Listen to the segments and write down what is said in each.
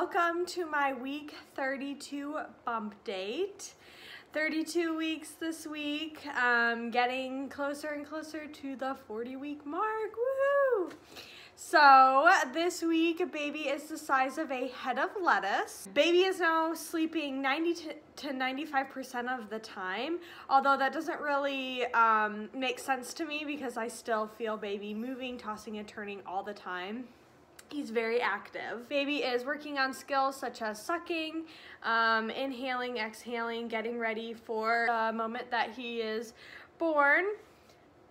welcome to my week 32 bump date. 32 weeks this week, um, getting closer and closer to the 40 week mark, woohoo! So this week, baby is the size of a head of lettuce. Baby is now sleeping 90 to 95% of the time, although that doesn't really um, make sense to me because I still feel baby moving, tossing and turning all the time. He's very active. Baby is working on skills such as sucking, um, inhaling, exhaling, getting ready for the moment that he is born.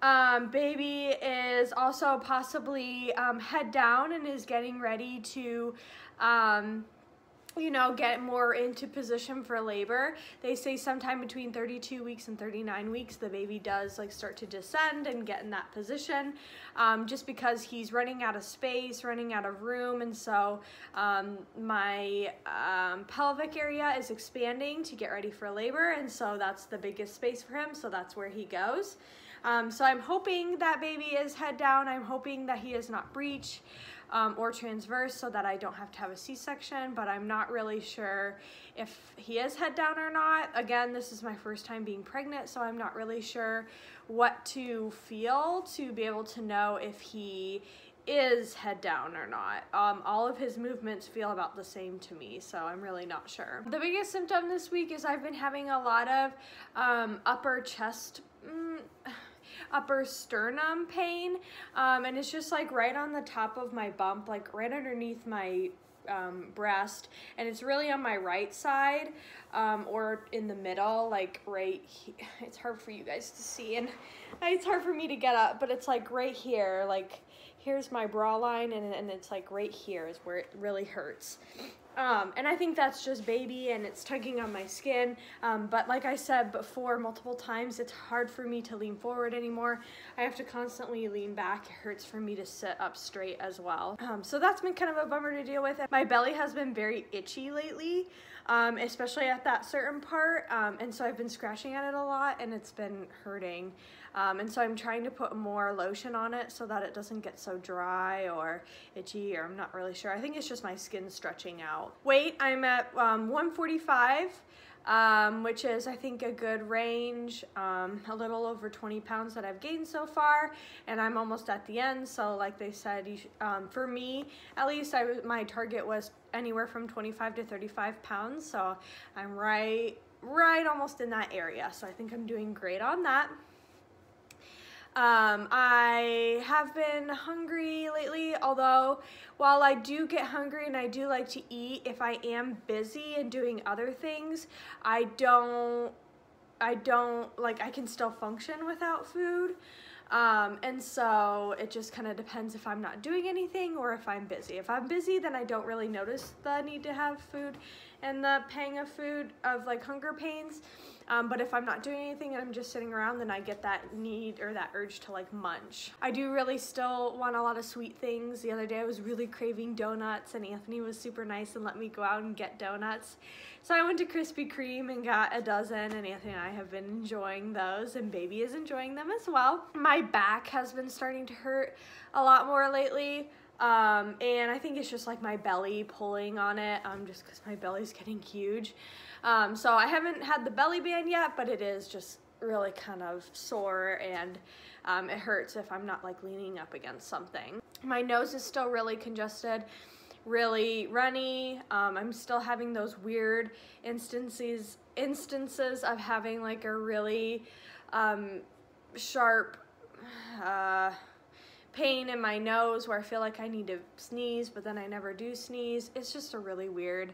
Um, baby is also possibly um, head down and is getting ready to, um, you know, get more into position for labor. They say sometime between 32 weeks and 39 weeks, the baby does like start to descend and get in that position um, just because he's running out of space, running out of room. And so um, my um, pelvic area is expanding to get ready for labor. And so that's the biggest space for him. So that's where he goes. Um, so I'm hoping that baby is head down. I'm hoping that he is not breech um, or transverse so that I don't have to have a C-section, but I'm not really sure if he is head down or not. Again, this is my first time being pregnant, so I'm not really sure what to feel to be able to know if he is head down or not. Um, all of his movements feel about the same to me, so I'm really not sure. The biggest symptom this week is I've been having a lot of um, upper chest mm, upper sternum pain um, and it's just like right on the top of my bump like right underneath my um, breast and it's really on my right side um, or in the middle like right it's hard for you guys to see and it's hard for me to get up but it's like right here like here's my bra line and, and it's like right here is where it really hurts um, and I think that's just baby and it's tugging on my skin. Um, but like I said before multiple times, it's hard for me to lean forward anymore. I have to constantly lean back. It hurts for me to sit up straight as well. Um, so that's been kind of a bummer to deal with. My belly has been very itchy lately, um, especially at that certain part. Um, and so I've been scratching at it a lot and it's been hurting. Um, and so I'm trying to put more lotion on it so that it doesn't get so dry or itchy or I'm not really sure. I think it's just my skin stretching out. Weight, I'm at um, 145. Um, which is I think a good range, um, a little over 20 pounds that I've gained so far, and I'm almost at the end. So like they said, um, for me at least, I my target was anywhere from 25 to 35 pounds. So I'm right, right almost in that area. So I think I'm doing great on that. Um, I have been hungry lately, although while I do get hungry and I do like to eat, if I am busy and doing other things, I don't, I don't, like, I can still function without food. Um, and so it just kind of depends if I'm not doing anything or if I'm busy. If I'm busy, then I don't really notice the need to have food and the pang of food, of like hunger pains. Um, but if I'm not doing anything and I'm just sitting around, then I get that need or that urge to like munch. I do really still want a lot of sweet things. The other day I was really craving donuts and Anthony was super nice and let me go out and get donuts. So I went to Krispy Kreme and got a dozen and Anthony and I have been enjoying those and baby is enjoying them as well. My back has been starting to hurt a lot more lately. Um, and I think it's just like my belly pulling on it um, just because my belly's getting huge. Um, so I haven't had the belly band yet, but it is just really kind of sore and um, it hurts if I'm not like leaning up against something. My nose is still really congested, really runny. Um, I'm still having those weird instances instances of having like a really um, sharp uh, pain in my nose where I feel like I need to sneeze, but then I never do sneeze. It's just a really weird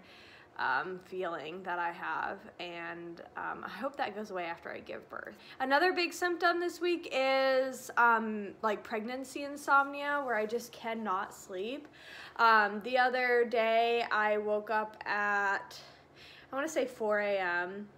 um, feeling that I have, and um, I hope that goes away after I give birth. Another big symptom this week is um, like pregnancy insomnia, where I just cannot sleep. Um, the other day, I woke up at, I want to say 4 a.m.,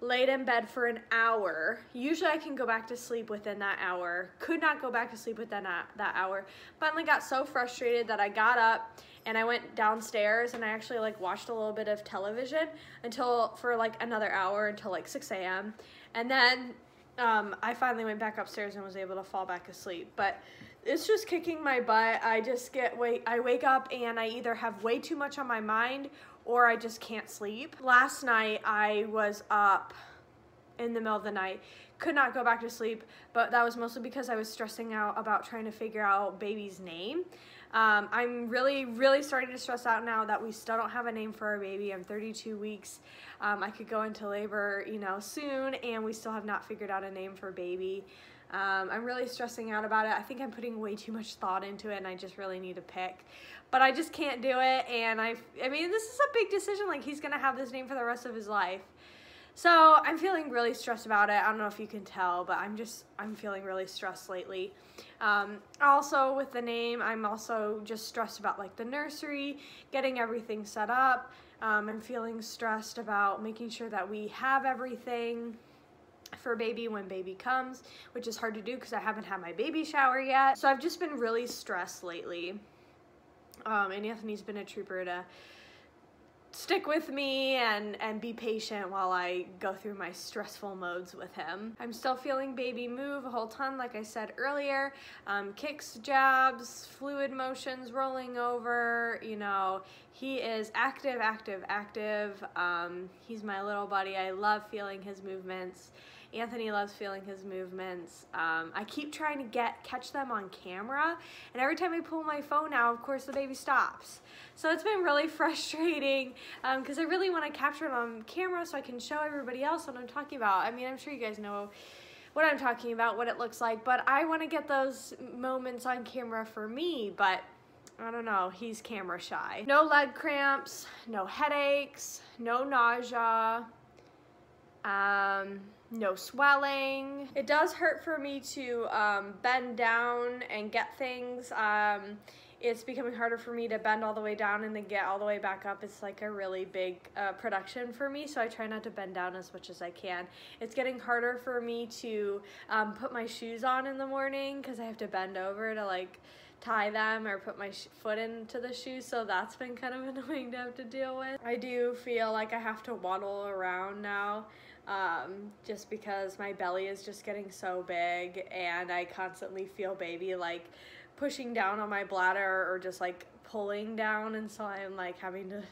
laid in bed for an hour. Usually I can go back to sleep within that hour. Could not go back to sleep within that, that hour. Finally got so frustrated that I got up and I went downstairs and I actually like watched a little bit of television until for like another hour until like 6 a.m. And then um, I finally went back upstairs and was able to fall back asleep. But it's just kicking my butt. I just get wait I wake up and I either have way too much on my mind or I just can't sleep. Last night I was up in the middle of the night. Could not go back to sleep, but that was mostly because I was stressing out about trying to figure out baby's name. Um, I'm really, really starting to stress out now that we still don't have a name for our baby. I'm 32 weeks. Um, I could go into labor, you know, soon, and we still have not figured out a name for baby. Um, I'm really stressing out about it. I think I'm putting way too much thought into it, and I just really need to pick. But I just can't do it, and I, I mean, this is a big decision. Like, he's gonna have this name for the rest of his life. So I'm feeling really stressed about it. I don't know if you can tell, but I'm just, I'm feeling really stressed lately. Um, also with the name, I'm also just stressed about like the nursery, getting everything set up. Um, I'm feeling stressed about making sure that we have everything for baby when baby comes, which is hard to do because I haven't had my baby shower yet. So I've just been really stressed lately. Um, and Anthony's been a trooper to stick with me and, and be patient while I go through my stressful modes with him. I'm still feeling baby move a whole ton, like I said earlier. Um, kicks, jabs, fluid motions, rolling over, you know, he is active, active, active. Um, he's my little buddy. I love feeling his movements. Anthony loves feeling his movements. Um, I keep trying to get catch them on camera, and every time I pull my phone out, of course, the baby stops. So it's been really frustrating because um, I really want to capture it on camera so I can show everybody else what I'm talking about. I mean, I'm sure you guys know what I'm talking about, what it looks like, but I want to get those moments on camera for me, but I don't know, he's camera shy. No leg cramps, no headaches, no nausea, um, no swelling. It does hurt for me to um, bend down and get things. Um, it's becoming harder for me to bend all the way down and then get all the way back up. It's like a really big uh, production for me, so I try not to bend down as much as I can. It's getting harder for me to um, put my shoes on in the morning because I have to bend over to like tie them or put my foot into the shoes so that's been kind of annoying to have to deal with. I do feel like I have to waddle around now um, just because my belly is just getting so big and I constantly feel baby like pushing down on my bladder or just like pulling down. And so I'm like having to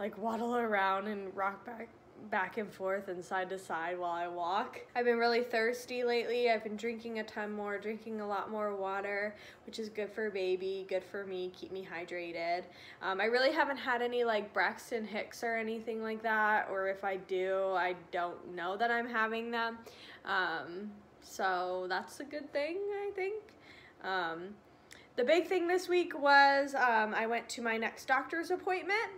like waddle around and rock back back and forth and side to side while I walk. I've been really thirsty lately. I've been drinking a ton more, drinking a lot more water, which is good for baby, good for me, keep me hydrated. Um, I really haven't had any like Braxton Hicks or anything like that, or if I do, I don't know that I'm having them. Um, so that's a good thing, I think. Um, the big thing this week was um, I went to my next doctor's appointment.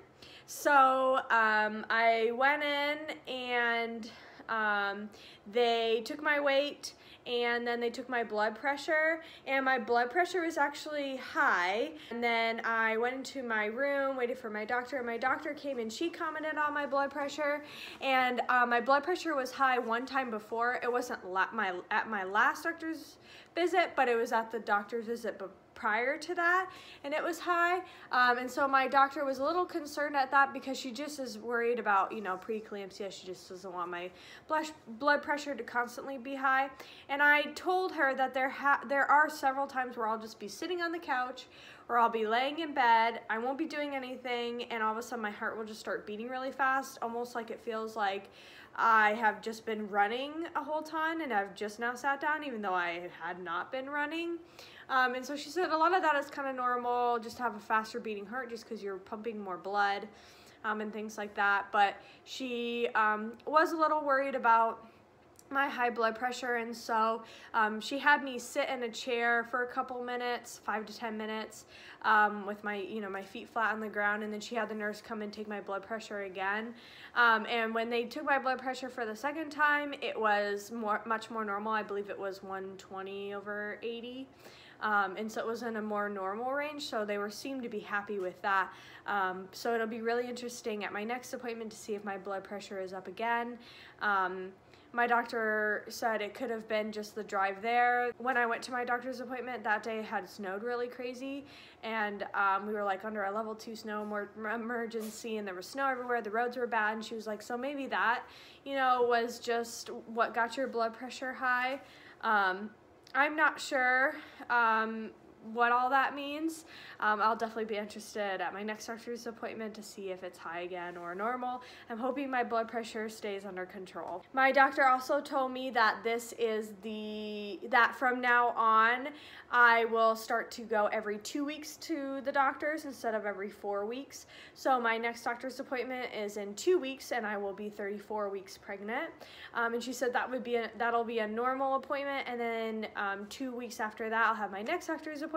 So um, I went in and um, they took my weight and then they took my blood pressure. And my blood pressure was actually high. And then I went into my room waited for my doctor. And my doctor came and she commented on my blood pressure. And uh, my blood pressure was high one time before. It wasn't my at my last doctor's visit but it was at the doctor's visit prior to that and it was high. Um, and so my doctor was a little concerned at that because she just is worried about you know preeclampsia. She just doesn't want my blood pressure to constantly be high. And I told her that there there are several times where I'll just be sitting on the couch or I'll be laying in bed I won't be doing anything and all of a sudden my heart will just start beating really fast almost like it feels like I have just been running a whole ton and I've just now sat down even though I had not been running. Um, and so she said a lot of that is kind of normal, just to have a faster beating heart just because you're pumping more blood um, and things like that. But she um, was a little worried about my high blood pressure and so um, she had me sit in a chair for a couple minutes five to ten minutes um, with my you know my feet flat on the ground and then she had the nurse come and take my blood pressure again. Um, and when they took my blood pressure for the second time it was more much more normal. I believe it was 120 over 80 um, and so it was in a more normal range so they were seemed to be happy with that. Um, so it'll be really interesting at my next appointment to see if my blood pressure is up again. Um, my doctor said it could have been just the drive there. When I went to my doctor's appointment that day, had snowed really crazy, and um, we were like under a level two snow emergency, and there was snow everywhere. The roads were bad, and she was like, "So maybe that, you know, was just what got your blood pressure high." Um, I'm not sure. Um, what all that means. Um, I'll definitely be interested at my next doctor's appointment to see if it's high again or normal. I'm hoping my blood pressure stays under control. My doctor also told me that this is the, that from now on, I will start to go every two weeks to the doctors instead of every four weeks. So my next doctor's appointment is in two weeks and I will be 34 weeks pregnant. Um, and she said that would be a, that'll be a normal appointment and then um, two weeks after that I'll have my next doctor's appointment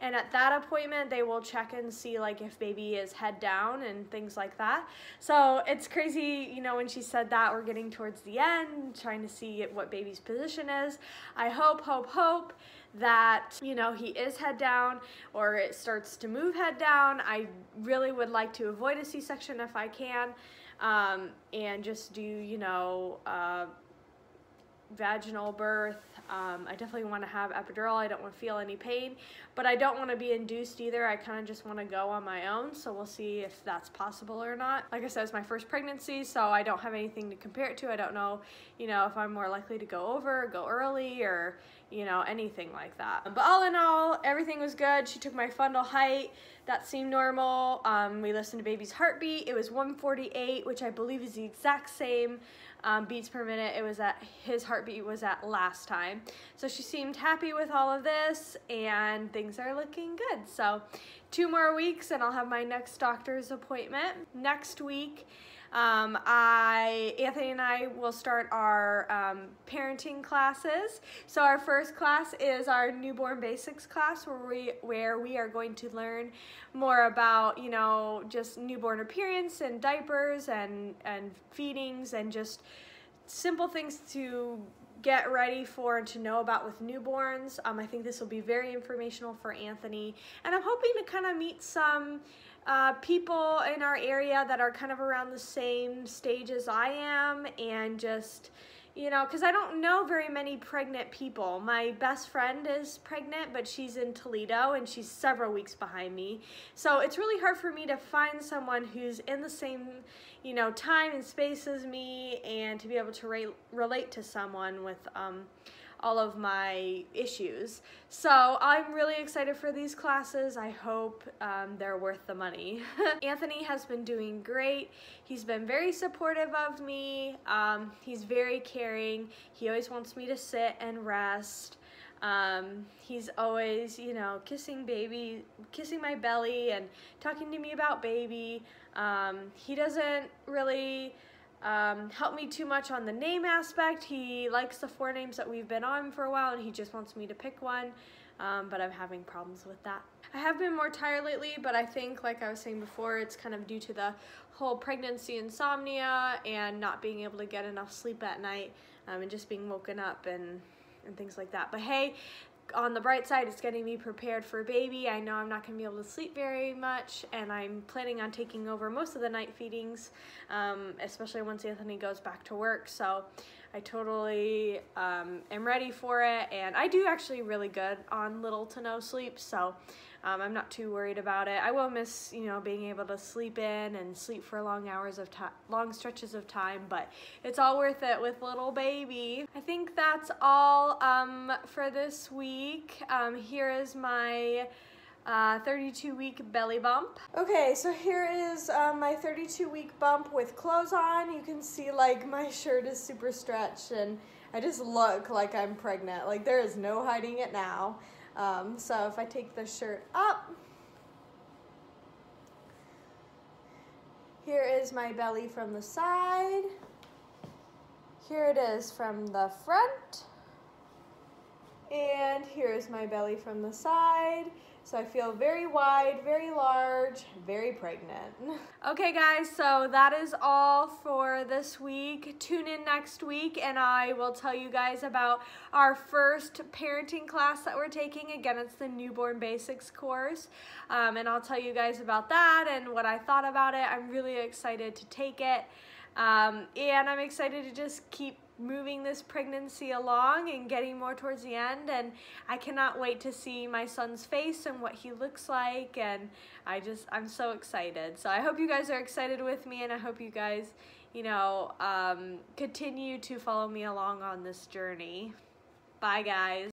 and at that appointment they will check and see like if baby is head down and things like that. So it's crazy, you know, when she said that we're getting towards the end, trying to see what baby's position is. I hope, hope, hope that, you know, he is head down or it starts to move head down. I really would like to avoid a C-section if I can um, and just do, you know, uh, vaginal birth. Um, I definitely want to have epidural. I don't want to feel any pain, but I don't want to be induced either. I kind of just want to go on my own, so we'll see if that's possible or not. Like I said, it's my first pregnancy, so I don't have anything to compare it to. I don't know, you know, if I'm more likely to go over, go early, or, you know, anything like that. But all in all, everything was good. She took my fundal height. That seemed normal. Um, we listened to baby's heartbeat. It was 148, which I believe is the exact same um, beats per minute it was at his heartbeat was at last time. So she seemed happy with all of this and things are looking good. So two more weeks and I'll have my next doctor's appointment. Next week um, I, Anthony and I will start our um, parenting classes. So our first class is our newborn basics class where we, where we are going to learn more about, you know, just newborn appearance and diapers and, and feedings and just simple things to get ready for and to know about with newborns. Um, I think this will be very informational for Anthony. And I'm hoping to kind of meet some uh, people in our area that are kind of around the same stage as I am and just, you know, because I don't know very many pregnant people. My best friend is pregnant, but she's in Toledo and she's several weeks behind me. So it's really hard for me to find someone who's in the same, you know, time and space as me and to be able to re relate to someone with, um, all of my issues. So I'm really excited for these classes. I hope um, they're worth the money. Anthony has been doing great. He's been very supportive of me. Um, he's very caring. He always wants me to sit and rest. Um, he's always, you know, kissing baby, kissing my belly and talking to me about baby. Um, he doesn't really um, help me too much on the name aspect. He likes the four names that we've been on for a while and he just wants me to pick one, um, but I'm having problems with that. I have been more tired lately, but I think, like I was saying before, it's kind of due to the whole pregnancy insomnia and not being able to get enough sleep at night um, and just being woken up and and things like that. But hey, on the bright side, it's getting me prepared for baby. I know I'm not going to be able to sleep very much, and I'm planning on taking over most of the night feedings, um, especially once Anthony goes back to work. So I totally um, am ready for it, and I do actually really good on little to no sleep, so um, I'm not too worried about it. I will miss, you know, being able to sleep in and sleep for long hours of time, long stretches of time, but it's all worth it with little baby. I think that's all um, for this week. Um, here is my uh, 32 week belly bump. Okay, so here is uh, my 32 week bump with clothes on. You can see like my shirt is super stretched and I just look like I'm pregnant. Like there is no hiding it now. Um, so if I take the shirt up, here is my belly from the side. Here it is from the front. And here's my belly from the side. So I feel very wide, very large, very pregnant. Okay guys, so that is all for this week. Tune in next week and I will tell you guys about our first parenting class that we're taking. Again, it's the Newborn Basics course. Um, and I'll tell you guys about that and what I thought about it. I'm really excited to take it. Um, and I'm excited to just keep moving this pregnancy along and getting more towards the end and I cannot wait to see my son's face and what he looks like and I just I'm so excited. So I hope you guys are excited with me and I hope you guys you know um, continue to follow me along on this journey. Bye guys